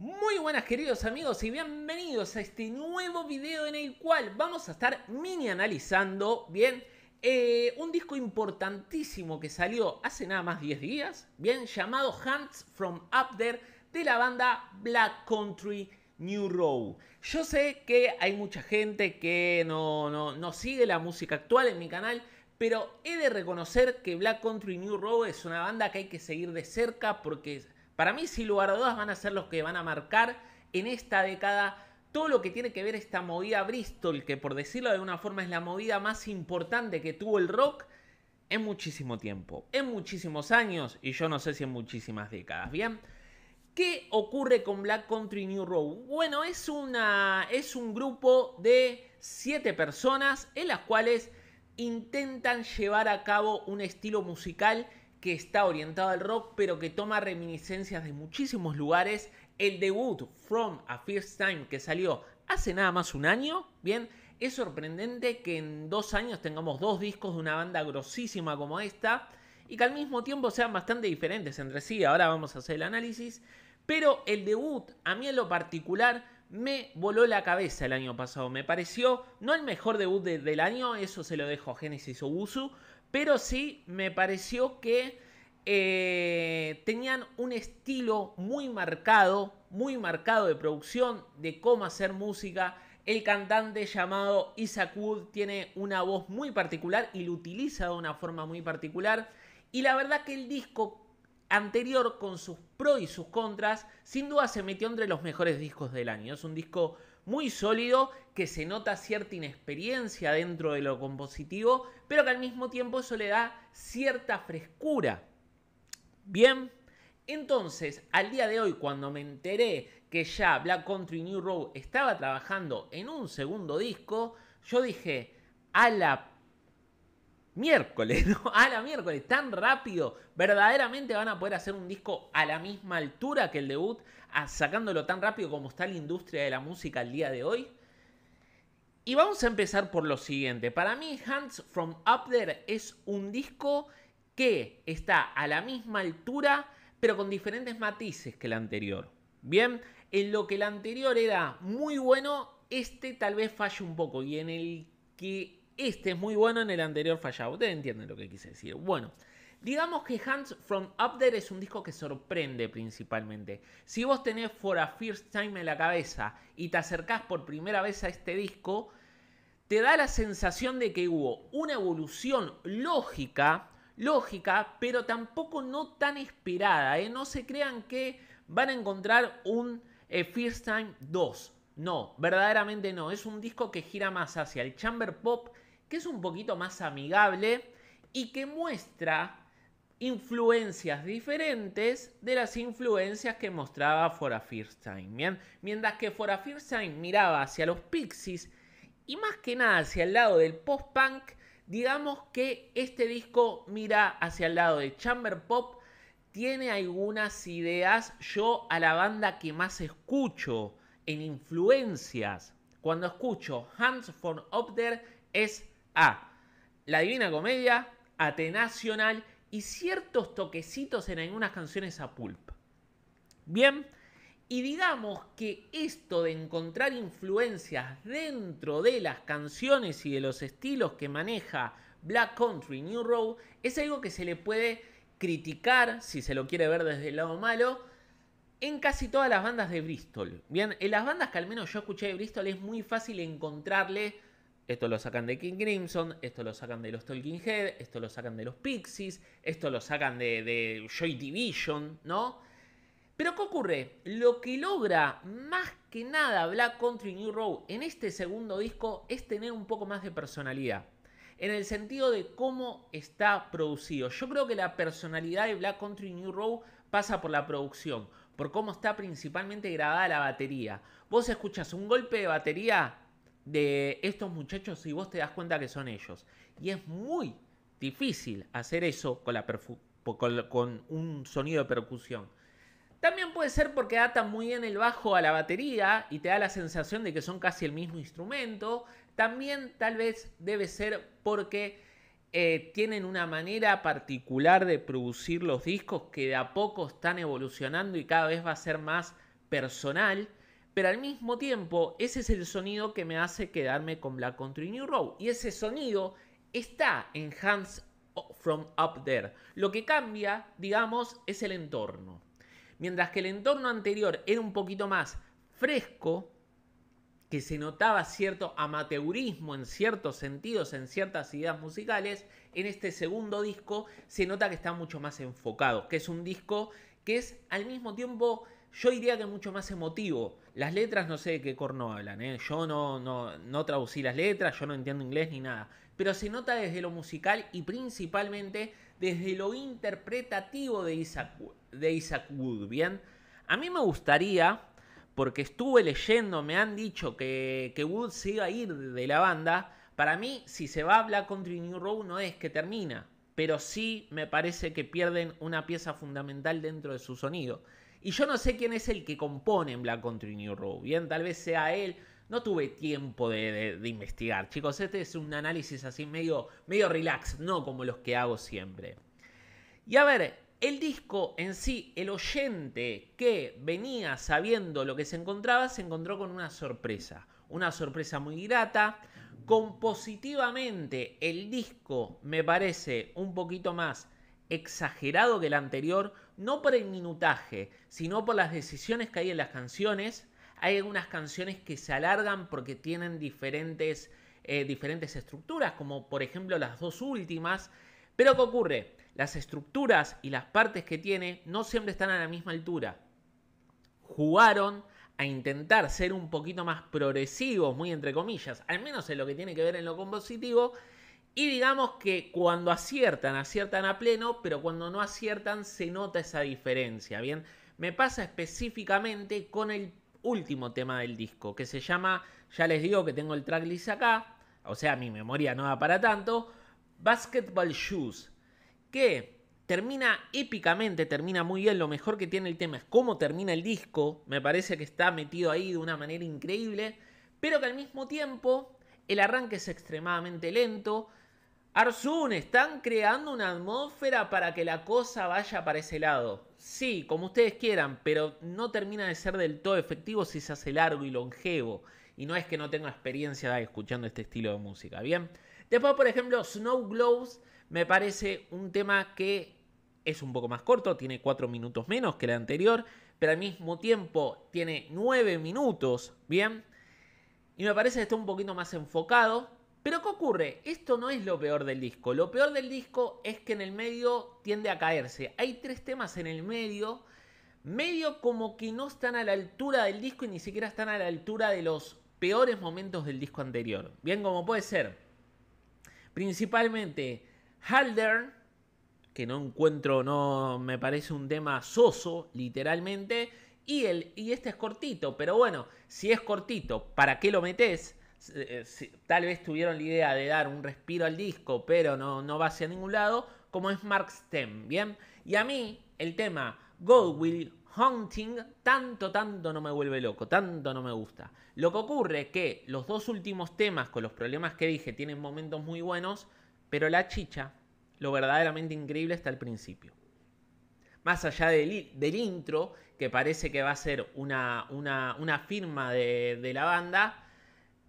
Muy buenas queridos amigos y bienvenidos a este nuevo video en el cual vamos a estar mini analizando, bien, eh, un disco importantísimo que salió hace nada más 10 días, bien, llamado Hands From Up There de la banda Black Country New Row. Yo sé que hay mucha gente que no, no, no sigue la música actual en mi canal, pero he de reconocer que Black Country New Row es una banda que hay que seguir de cerca porque para mí, sin lugar a van a ser los que van a marcar en esta década todo lo que tiene que ver esta movida Bristol, que por decirlo de alguna forma es la movida más importante que tuvo el rock en muchísimo tiempo, en muchísimos años y yo no sé si en muchísimas décadas. Bien, ¿qué ocurre con Black Country New Road? Bueno, es, una, es un grupo de siete personas en las cuales intentan llevar a cabo un estilo musical que está orientado al rock, pero que toma reminiscencias de muchísimos lugares. El debut From a First Time que salió hace nada más un año, bien, es sorprendente que en dos años tengamos dos discos de una banda grosísima como esta y que al mismo tiempo sean bastante diferentes entre sí. Ahora vamos a hacer el análisis. Pero el debut, a mí en lo particular, me voló la cabeza el año pasado. Me pareció, no el mejor debut del año, eso se lo dejo a Genesis Obusu, pero sí me pareció que eh, tenían un estilo muy marcado, muy marcado de producción, de cómo hacer música. El cantante llamado Isaac Wood tiene una voz muy particular y lo utiliza de una forma muy particular. Y la verdad que el disco anterior, con sus pros y sus contras, sin duda se metió entre los mejores discos del año. Es un disco muy sólido, que se nota cierta inexperiencia dentro de lo compositivo, pero que al mismo tiempo eso le da cierta frescura. Bien, entonces, al día de hoy, cuando me enteré que ya Black Country New Road estaba trabajando en un segundo disco, yo dije, a la miércoles, ¿no? A la miércoles, tan rápido. Verdaderamente van a poder hacer un disco a la misma altura que el debut, sacándolo tan rápido como está la industria de la música al día de hoy. Y vamos a empezar por lo siguiente. Para mí, Hands from Up There es un disco que está a la misma altura, pero con diferentes matices que el anterior. Bien, en lo que el anterior era muy bueno, este tal vez falle un poco. Y en el que este es muy bueno, en el anterior fallaba. Ustedes entienden lo que quise decir. Bueno, digamos que Hands From Up There es un disco que sorprende principalmente. Si vos tenés For a First Time en la cabeza y te acercás por primera vez a este disco, te da la sensación de que hubo una evolución lógica, lógica, pero tampoco no tan esperada. ¿eh? No se crean que van a encontrar un eh, First Time 2. No, verdaderamente no. Es un disco que gira más hacia el chamber pop que es un poquito más amigable y que muestra influencias diferentes de las influencias que mostraba For a. Mientras que For a miraba hacia los Pixies y más que nada hacia el lado del post-punk, digamos que este disco mira hacia el lado de Chamber Pop, tiene algunas ideas. Yo a la banda que más escucho en influencias, cuando escucho Hands for Up There, es a La Divina Comedia, a Nacional y ciertos toquecitos en algunas canciones a Pulp. Bien, y digamos que esto de encontrar influencias dentro de las canciones y de los estilos que maneja Black Country New Road es algo que se le puede criticar, si se lo quiere ver desde el lado malo, en casi todas las bandas de Bristol. Bien, en las bandas que al menos yo escuché de Bristol es muy fácil encontrarle esto lo sacan de King Crimson, esto lo sacan de los Talking Head, esto lo sacan de los Pixies, esto lo sacan de, Joy Division, ¿no? Pero ¿qué ocurre? Lo que logra más que nada Black Country New Road en este segundo disco es tener un poco más de personalidad. En el sentido de cómo está producido. Yo creo que la personalidad de Black Country New Road pasa por la producción, por cómo está principalmente grabada la batería. Vos escuchas un golpe de batería de estos muchachos y vos te das cuenta que son ellos. Y es muy difícil hacer eso con, un sonido de percusión. También puede ser porque atan muy bien el bajo a la batería y te da la sensación de que son casi el mismo instrumento. También tal vez debe ser porque eh, tienen una manera particular de producir los discos que de a poco están evolucionando y cada vez va a ser más personal, pero al mismo tiempo ese es el sonido que me hace quedarme con Black Country New Road. Y ese sonido está en Hands from Up There. Lo que cambia, digamos, es el entorno. Mientras que el entorno anterior era un poquito más fresco, que se notaba cierto amateurismo en ciertos sentidos, en ciertas ideas musicales, en este segundo disco se nota que está mucho más enfocado, que es un disco que es al mismo tiempo, yo diría que mucho más emotivo. Las letras no sé de qué corno hablan, ¿eh? yo no, no, no traducí las letras, yo no entiendo inglés ni nada, pero se nota desde lo musical y principalmente desde lo interpretativo de Isaac, de Isaac Wood, ¿bien? A mí me gustaría porque estuve leyendo, me han dicho que, que Wood se iba a ir de la banda. Para mí, si se va a Black Country New Road, no es que termina, pero sí me parece que pierden una pieza fundamental dentro de su sonido. Y yo no sé quién es el que compone en Black Country New Road. Bien, tal vez sea él. No tuve tiempo de, investigar. Chicos, este es un análisis así medio, medio relax, no como los que hago siempre. Y a ver, el disco en sí, el oyente que venía sabiendo lo que se encontraba, se encontró con una sorpresa. Una sorpresa muy grata. Compositivamente, el disco me parece un poquito más exagerado que el anterior, no por el minutaje, sino por las decisiones que hay en las canciones. Hay algunas canciones que se alargan porque tienen diferentes, eh, diferentes estructuras, como por ejemplo las dos últimas. Pero ¿qué ocurre? las estructuras y las partes que tiene no siempre están a la misma altura. Jugaron a intentar ser un poquito más progresivos, muy entre comillas, al menos en lo que tiene que ver en lo compositivo, y digamos que cuando aciertan, aciertan a pleno, pero cuando no aciertan se nota esa diferencia, ¿bien? Me pasa específicamente con el último tema del disco, que se llama, ya les digo que tengo el tracklist acá, o sea, mi memoria no da para tanto, Basketball Shoes que termina épicamente, termina muy bien. Lo mejor que tiene el tema es cómo termina el disco. Me parece que está metido ahí de una manera increíble. Pero que al mismo tiempo el arranque es extremadamente lento. Arzun, están creando una atmósfera para que la cosa vaya para ese lado. Sí, como ustedes quieran, pero no termina de ser del todo efectivo si se hace largo y longevo. Y no es que no tenga experiencia escuchando este estilo de música, ¿bien? Después, por ejemplo, Snow Globes me parece un tema que es un poco más corto, tiene 4 minutos menos que el anterior, pero al mismo tiempo tiene 9 minutos, ¿bien? Y me parece que está un poquito más enfocado. Pero ¿qué ocurre? Esto no es lo peor del disco. Lo peor del disco es que en el medio tiende a caerse. Hay tres temas en el medio, medio como que no están a la altura del disco y ni siquiera están a la altura de los peores momentos del disco anterior. Bien, como puede ser. Principalmente Haldern, que no encuentro, no me parece un tema soso, literalmente. Y, el, y este es cortito, pero bueno, si es cortito, ¿para qué lo metes? Eh, tal vez tuvieron la idea de dar un respiro al disco, pero no, no va hacia ningún lado, como es Mark Stem, ¿bien? Y a mí, el tema God Will Hunting, tanto, tanto no me vuelve loco, tanto no me gusta. Lo que ocurre es que los dos últimos temas, con los problemas que dije, tienen momentos muy buenos, pero la chicha, lo verdaderamente increíble está al principio. Más allá del, del intro, que parece que va a ser una, una, firma de, la banda,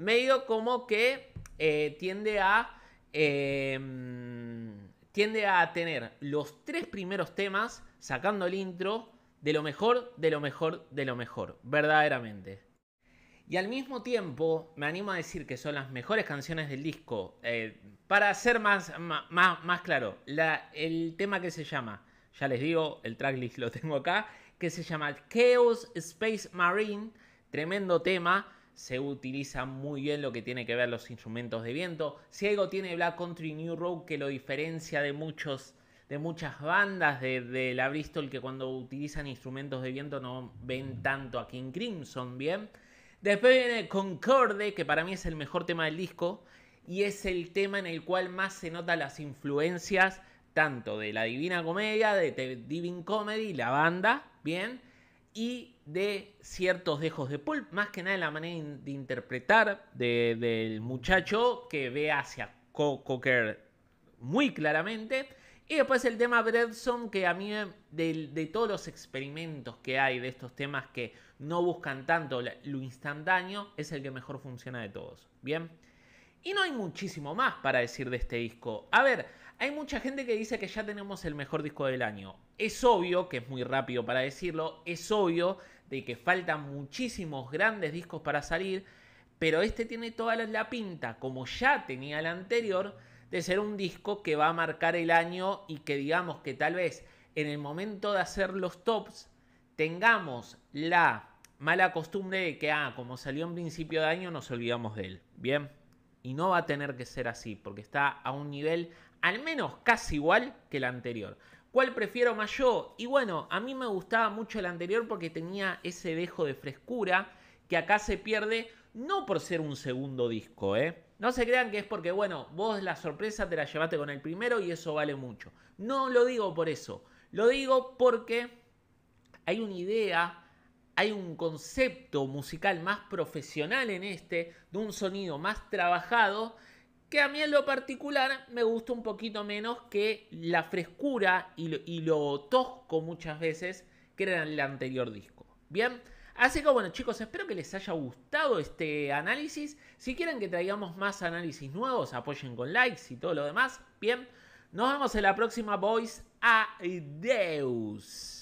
medio como que eh, tiende a... Em, tiende a tener los tres primeros temas, sacando el intro, de lo mejor, de lo mejor, de lo mejor, verdaderamente. Y al mismo tiempo, me animo a decir que son las mejores canciones del disco. Eh, para ser más, más, más claro, el tema que se llama, ya les digo, el tracklist lo tengo acá, que se llama Chaos Space Marine. Tremendo tema. Se utiliza muy bien lo que tiene que ver los instrumentos de viento. Si algo tiene Black Country New Road que lo diferencia de muchos de muchas bandas de, de, la Bristol que cuando utilizan instrumentos de viento no ven tanto a King Crimson, ¿bien? Después viene Concorde, que para mí es el mejor tema del disco. Y es el tema en el cual más se notan las influencias tanto de la Divina Comedia, de The Divine Comedy, la banda, ¿bien? Y de ciertos dejos de pulp, más que nada en la manera de interpretar del muchacho que ve hacia Cocker muy claramente. Y después el tema Bredson, que a mí de, de, todos los experimentos que hay de estos temas que no buscan tanto lo instantáneo, es el que mejor funciona de todos. Bien. Y no hay muchísimo más para decir de este disco. A ver, hay mucha gente que dice que ya tenemos el mejor disco del año. Es obvio, que es muy rápido para decirlo, es obvio de que faltan muchísimos grandes discos para salir, pero este tiene toda la pinta, como ya tenía el anterior, de ser un disco que va a marcar el año y que digamos que tal vez en el momento de hacer los tops tengamos la mala costumbre de que, ah, como salió en principio de año, nos olvidamos de él. Bien, y no va a tener que ser así, porque está a un nivel al menos casi igual que el anterior. ¿Cuál prefiero más yo? Y bueno, a mí me gustaba mucho el anterior porque tenía ese dejo de frescura que acá se pierde, no por ser un segundo disco, ¿eh? No se crean que es porque, bueno, vos la sorpresa te la llevaste con el primero y eso vale mucho. No lo digo por eso. Lo digo porque hay una idea, hay un concepto musical más profesional en este, de un sonido más trabajado, que a mí en lo particular me gusta un poquito menos que la frescura y lo, tosco muchas veces que era en el anterior disco. Bien. Así que bueno chicos, espero que les haya gustado este análisis. Si quieren que traigamos más análisis nuevos, apoyen con likes y todo lo demás. Bien, nos vemos en la próxima, boys. Adiós.